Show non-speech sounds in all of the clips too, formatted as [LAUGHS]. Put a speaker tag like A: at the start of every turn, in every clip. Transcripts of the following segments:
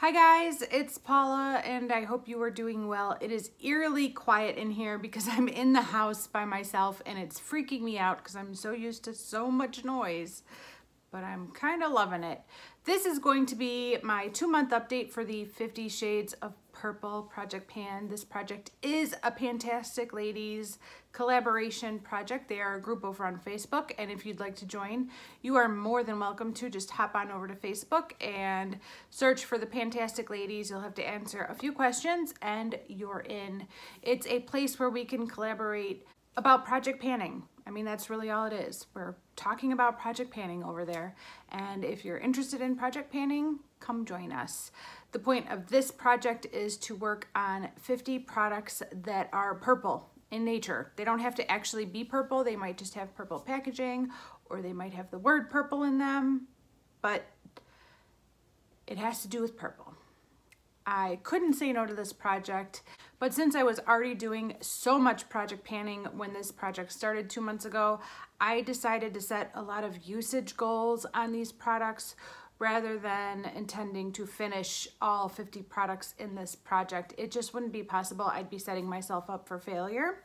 A: Hi guys, it's Paula and I hope you are doing well. It is eerily quiet in here because I'm in the house by myself and it's freaking me out because I'm so used to so much noise, but I'm kind of loving it. This is going to be my two month update for the 50 Shades of Purple Project Pan. This project is a Pantastic Ladies collaboration project. They are a group over on Facebook, and if you'd like to join, you are more than welcome to. Just hop on over to Facebook and search for the Pantastic Ladies. You'll have to answer a few questions, and you're in. It's a place where we can collaborate about project panning. I mean, that's really all it is. We're talking about project panning over there. And if you're interested in project panning, come join us. The point of this project is to work on 50 products that are purple in nature. They don't have to actually be purple. They might just have purple packaging or they might have the word purple in them, but it has to do with purple. I couldn't say no to this project, but since I was already doing so much project panning when this project started two months ago, I decided to set a lot of usage goals on these products rather than intending to finish all 50 products in this project. It just wouldn't be possible. I'd be setting myself up for failure.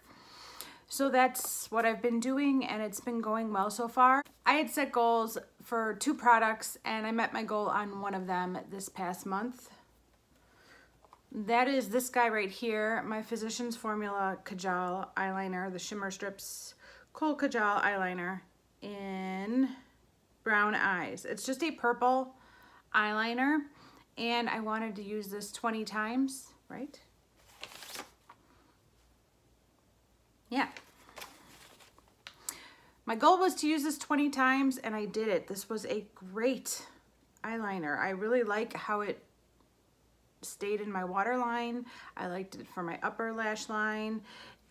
A: So that's what I've been doing and it's been going well so far. I had set goals for two products and I met my goal on one of them this past month. That is this guy right here, my Physicians Formula Kajal eyeliner, the Shimmer Strips Kohl Kajal eyeliner in brown eyes. It's just a purple eyeliner and I wanted to use this 20 times, right? Yeah. My goal was to use this 20 times and I did it. This was a great eyeliner. I really like how it stayed in my waterline. I liked it for my upper lash line.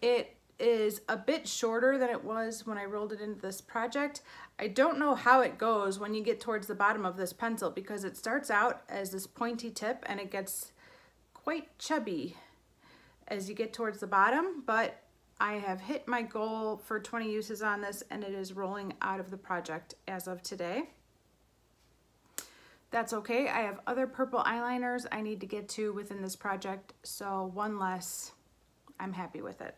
A: It is a bit shorter than it was when I rolled it into this project. I don't know how it goes when you get towards the bottom of this pencil because it starts out as this pointy tip and it gets quite chubby as you get towards the bottom, but I have hit my goal for 20 uses on this and it is rolling out of the project as of today. That's okay. I have other purple eyeliners I need to get to within this project, so one less, I'm happy with it.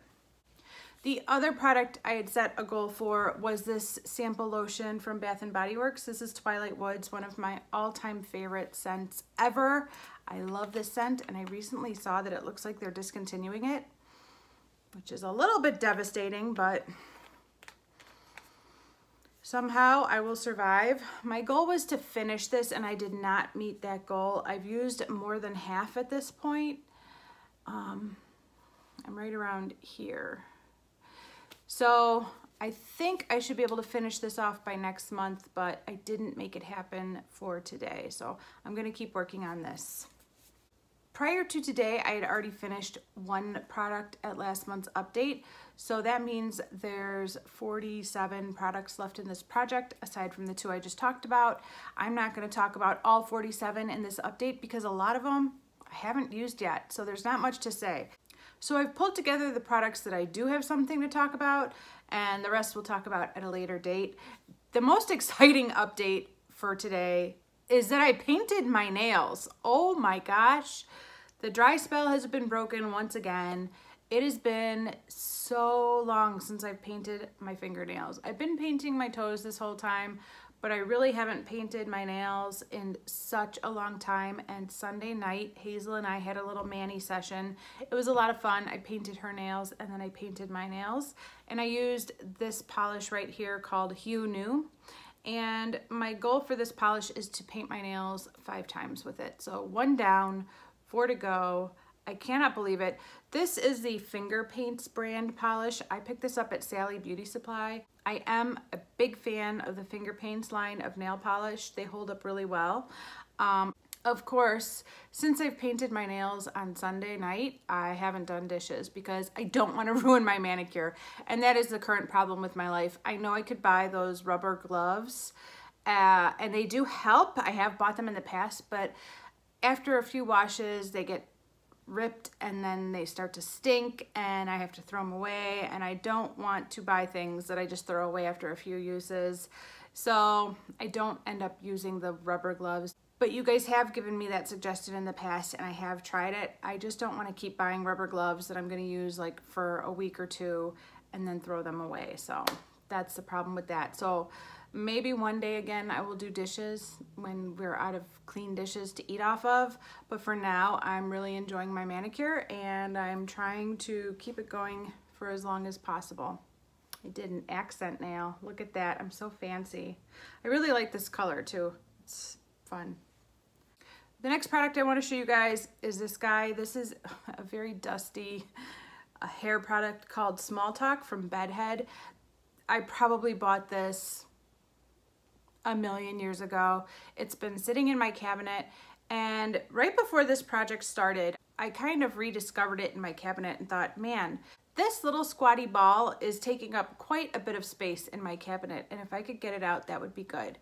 A: The other product I had set a goal for was this sample lotion from Bath & Body Works. This is Twilight Woods, one of my all-time favorite scents ever. I love this scent, and I recently saw that it looks like they're discontinuing it, which is a little bit devastating, but somehow I will survive. My goal was to finish this, and I did not meet that goal. I've used more than half at this point. Um, I'm right around here. So I think I should be able to finish this off by next month, but I didn't make it happen for today. So I'm gonna keep working on this. Prior to today, I had already finished one product at last month's update. So that means there's 47 products left in this project, aside from the two I just talked about. I'm not gonna talk about all 47 in this update because a lot of them I haven't used yet, so there's not much to say. So I've pulled together the products that I do have something to talk about and the rest we'll talk about at a later date. The most [LAUGHS] exciting update for today is that I painted my nails. Oh my gosh. The dry spell has been broken once again. It has been so long since I've painted my fingernails. I've been painting my toes this whole time, but I really haven't painted my nails in such a long time. And Sunday night, Hazel and I had a little mani session. It was a lot of fun. I painted her nails and then I painted my nails. And I used this polish right here called Hue New. And my goal for this polish is to paint my nails five times with it. So one down, four to go. I cannot believe it. This is the Finger Paints brand polish. I picked this up at Sally Beauty Supply. I am a big fan of the Finger Paints line of nail polish. They hold up really well. Um, of course, since I've painted my nails on Sunday night, I haven't done dishes because I don't want to [LAUGHS] ruin my manicure. And that is the current problem with my life. I know I could buy those rubber gloves uh, and they do help. I have bought them in the past, but after a few washes, they get ripped and then they start to stink and I have to throw them away and I don't want to buy things that I just throw away after a few uses. So I don't end up using the rubber gloves. but you guys have given me that suggestion in the past and I have tried it. I just don't want to keep buying rubber gloves that I'm going to use like for a week or two and then throw them away. So that's the problem with that. So maybe one day again I will do dishes when we're out of clean dishes to eat off of. But for now, I'm really enjoying my manicure and I'm trying to keep it going for as long as possible. I did an accent nail. Look at that. I'm so fancy. I really like this color too. It's fun. The next product I want to show you guys is this guy. This is [LAUGHS] a very dusty a hair product called Small Talk from Bedhead. I probably bought this a million years ago. It's been sitting in my cabinet and right before this project started, I kind of rediscovered it in my cabinet and thought, man, this little squatty ball is taking up quite a bit of space in my cabinet and if I could get it out, that would be good.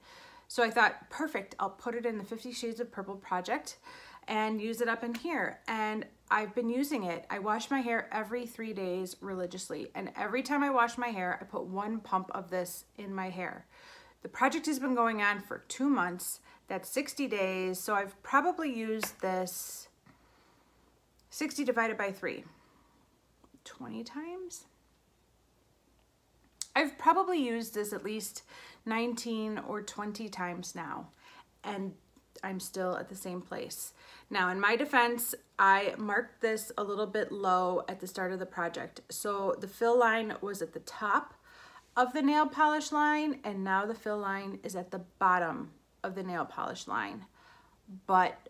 A: So I thought, perfect, I'll put it in the 50 Shades of Purple project and use it up in here. And I've been using it. I wash my hair every three days religiously. And every time I wash my hair, I put one pump of this in my hair. The project has been going on for two months. That's 60 days. So I've probably used this 60 divided by three, 20 times. I've probably used this at least 19 or 20 times now and I'm still at the same place. Now in my defense, I marked this a little bit low at the start of the project. So the fill line was at the top of the nail polish line and now the fill line is at the bottom of the nail polish line. But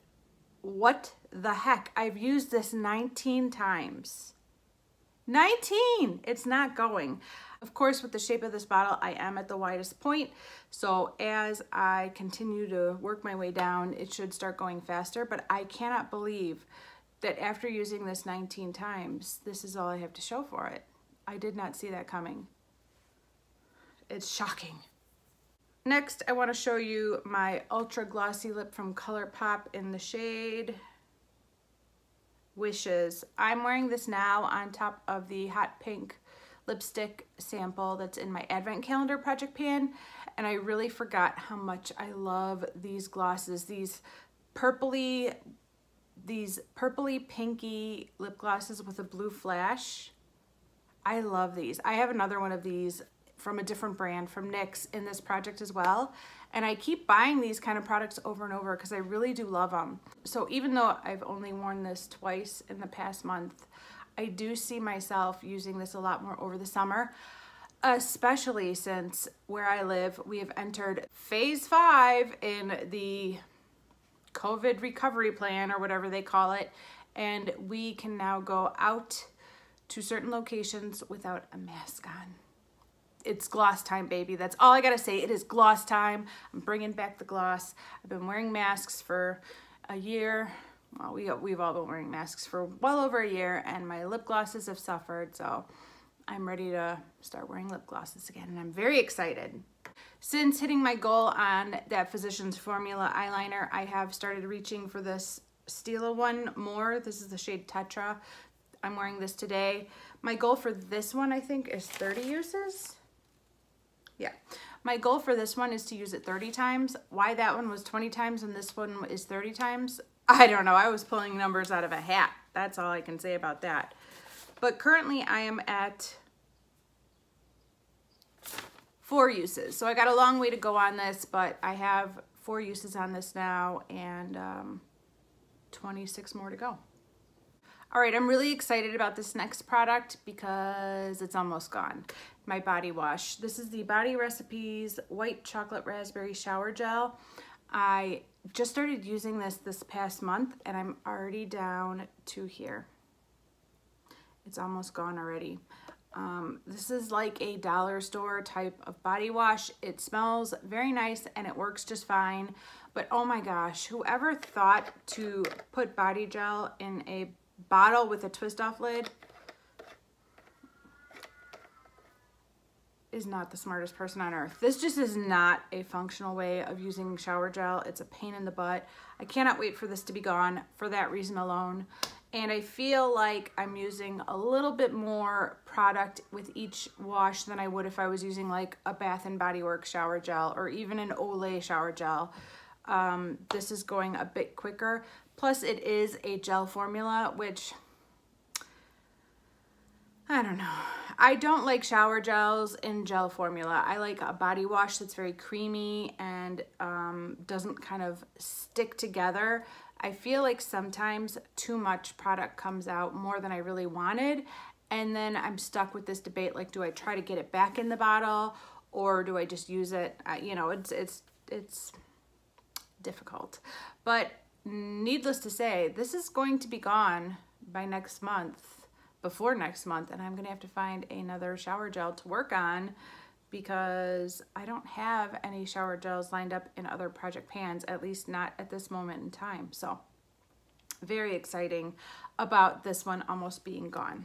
A: what the heck? I've used this 19 times. 19! It's not going. Of course, with the shape of this bottle, I am at the widest point. So as I continue to work my way down, it should start going faster, but I cannot believe that after using this 19 times, this is all I have to show for it. I did not see that coming. It's shocking. Next, I wanna show you my Ultra Glossy Lip from ColourPop in the shade Wishes. I'm wearing this now on top of the hot pink lipstick sample that's in my advent calendar project pan and I really forgot how much I love these glosses these purpley these purpley pinky lip glosses with a blue flash I love these I have another one of these from a different brand from NYX in this project as well and I keep buying these kind of products over and over because I really do love them so even though I've only worn this twice in the past month I do see myself using this a lot more over the summer, especially since where I live, we have entered phase five in the COVID recovery plan or whatever they call it. And we can now go out to certain locations without a mask on. It's gloss time, baby. That's all I gotta say. It is gloss time. I'm bringing back the gloss. I've been wearing masks for a year, well, we, we've all been wearing masks for well over a year and my lip glosses have suffered. So I'm ready to start wearing lip glosses again and I'm very excited. Since hitting my goal on that Physicians Formula eyeliner, I have started reaching for this Stila one more. This is the shade Tetra. I'm wearing this today. My goal for this one, I think, is 30 uses. Yeah. My goal for this one is to use it 30 times. Why that one was 20 times and this one is 30 times, [LAUGHS] I don't know. I was pulling numbers out of a hat. That's all I can say about that. But currently I am at four uses. So I got a long way to go on this, but I have four uses on this now and um, 26 more to go. All right, I'm really excited about this next product because it's almost gone. My body wash. This is the Body Recipes White Chocolate Raspberry Shower Gel. I just started using this this past month and I'm already down to here. It's almost gone already. Um, this is like a dollar store type of body wash. It smells very nice and it works just fine. But oh my gosh, whoever thought to put body gel in a bottle with a twist off lid is not the smartest person on earth. This just is not a functional way of using shower gel. It's a pain in the butt. I cannot wait for this to be gone for that reason alone. And I feel like I'm using a little bit more product with each wash than I would if I was using like a Bath and Body Works shower gel or even an Olay shower gel. um, this is going a bit quicker. Plus it is a gel formula, which I don't know. I don't like shower gels in gel formula. I like a body wash that's very creamy and um, doesn't kind of stick together. I feel like sometimes too much product comes out more than I really wanted. And then I'm stuck with this debate, like, do I try to get it back in the bottle or do I just use it? Uh, you know, it's, it's, it's difficult. But needless to say, this is going to be gone by next month, before next month, and I'm gonna have to find another shower gel to work on because I don't have any shower gels lined up in other project pans, at least not at this moment in time. So very exciting about this one almost being gone.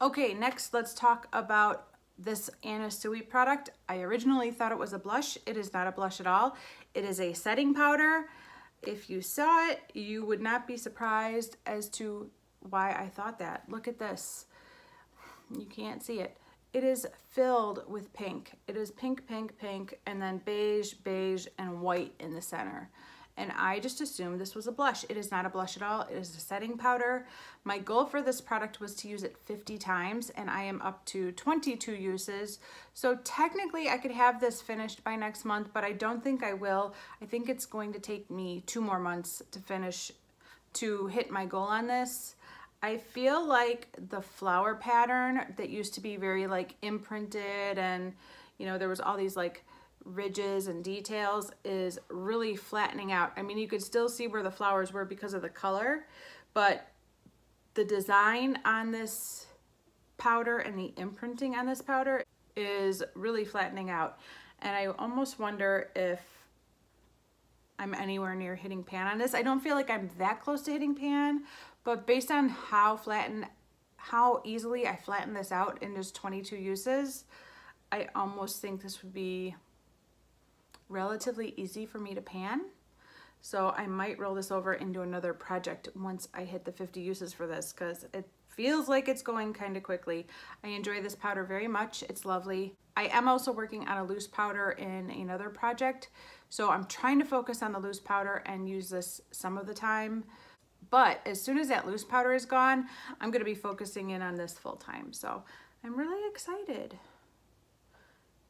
A: Okay, next let's talk about this Anna Sui product. I originally thought it was a blush. It is not a blush at all. It is a setting powder. If you saw it, you would not be surprised as to why I thought that. Look at this. You can't see it. It is filled with pink. It is pink, pink, pink, and then beige, beige, and white in the center and I just assumed this was a blush. It is not a blush at all. It is a setting powder. My goal for this product was to use it 50 times and I am up to 22 uses. So technically I could have this finished by next month, but I don't think I will. I think it's going to take me two more months to finish, to hit my goal on this. I feel like the flower pattern that used to be very like imprinted and you know, there was all these like ridges and details is really flattening out. I mean, you could still see where the flowers were because of the color, but the design on this powder and the imprinting on this powder is really flattening out. And I almost wonder if I'm anywhere near hitting pan on this. I don't feel like I'm that close to hitting pan, but based on how flatten, how easily I flatten this out in just 22 uses, I almost think this would be relatively easy for me to pan. So I might roll this over into another project once I hit the 50 uses for this because it feels like it's going kind of quickly. I enjoy this powder very much. It's lovely. I am also working on a loose powder in another project. So I'm trying to focus on the loose powder and use this some of the time. But as soon as that loose powder is gone, I'm gonna be focusing in on this full time. So I'm really excited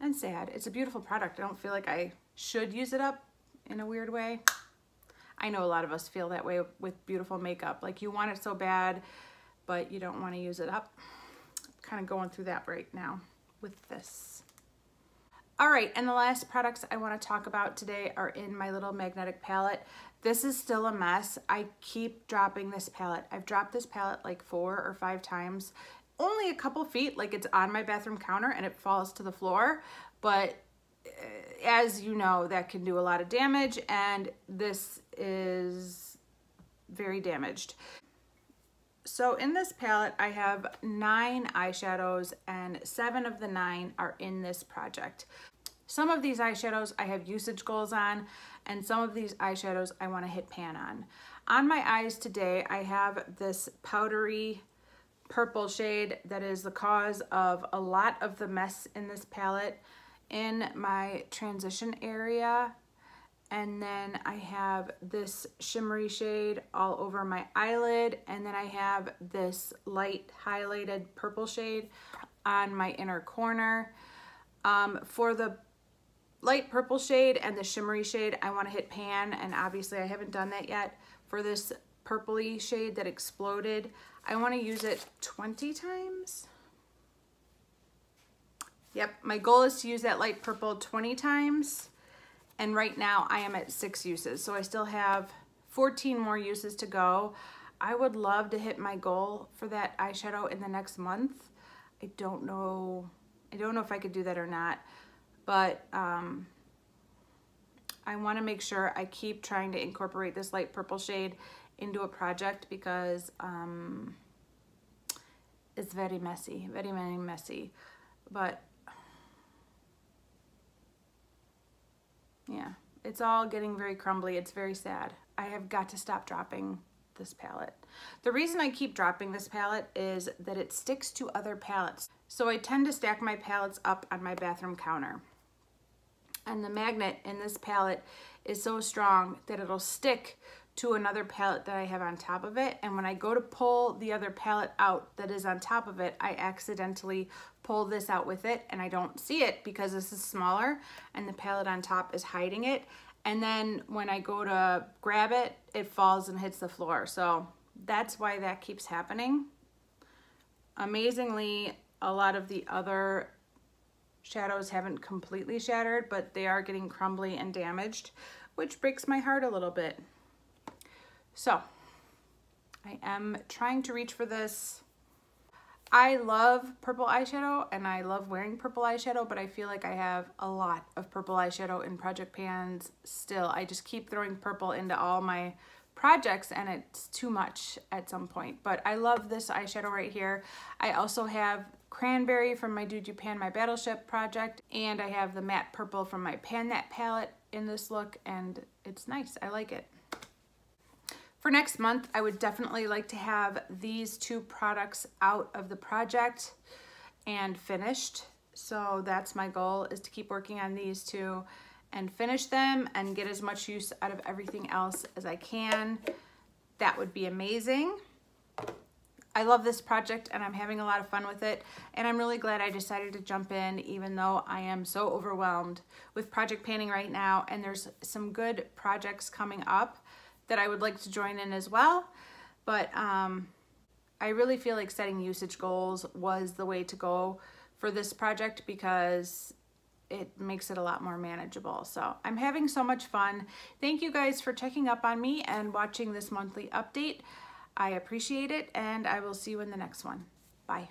A: and sad. It's a beautiful product. I don't feel like I should use it up in a weird way. I know a lot of us feel that way with beautiful makeup. Like you want it so bad, but you don't want to use it up. kind of going through that right now with this. All right, and the last products I want to talk about today are in my little magnetic palette. This is still a mess. I keep dropping this palette. I've dropped this palette like four or five times. Only a couple feet, like it's on my bathroom counter and it falls to the floor, but eh, as you know, that can do a lot of damage and this is very damaged. So in this palette, I have nine eyeshadows and seven of the nine are in this project. Some of these eyeshadows I have usage goals on and some of these eyeshadows I wanna hit pan on. On my eyes today, I have this powdery purple shade that is the cause of a lot of the mess in this palette in my transition area and then I have this shimmery shade all over my eyelid and then I have this light highlighted purple shade on my inner corner. Um, for the light purple shade and the shimmery shade I want to hit pan and obviously I haven't done that yet. For this purpley shade that exploded I want to use it 20 times. Yep, my goal is to use that light purple 20 times. And right now I am at six uses. So I still have 14 more uses to go. I would love to hit my goal for that eyeshadow in the next month. I don't know, I don't know if I could do that or not, but um, I wanna make sure I keep trying to incorporate this light purple shade into a project because um, it's very messy, very, very messy. But Yeah, it's all getting very crumbly. It's very sad. I have got to stop dropping this palette. The reason I keep dropping this palette is that it sticks to other palettes. So I tend to stack my palettes up on my bathroom counter. And the magnet in this palette is so strong that it'll stick to another palette that I have on top of it. And when I go to pull the other palette out that is on top of it, I accidentally pull this out with it and I don't see it because this is smaller and the palette on top is hiding it. And then when I go to grab it, it falls and hits the floor. So that's why that keeps happening. Amazingly, a lot of the other shadows haven't completely shattered, but they are getting crumbly and damaged, which breaks my heart a little bit. So I am trying to reach for this. I love purple eyeshadow and I love wearing purple eyeshadow, but I feel like I have a lot of purple eyeshadow in project pans still. I just keep throwing purple into all my projects and it's too much at some point. But I love this eyeshadow right here. I also have Cranberry from my Dude Pan My Battleship project and I have the matte purple from my Pan That palette in this look and it's nice. I like it. For next month, I would definitely like to have these two products out of the project and finished. So that's my goal is to keep working on these two and finish them and get as much use out of everything else as I can. That would be amazing. I love this project and I'm having a lot of fun with it and I'm really glad I decided to jump in even though I am so overwhelmed with project panning right now and there's some good projects coming up that I would like to join in as well. But um, I really feel like setting usage goals was the way to go for this project because it makes it a lot more manageable. So I'm having so much fun. Thank you guys for checking up on me and watching this monthly update. I appreciate it and I will see you in the next one. Bye.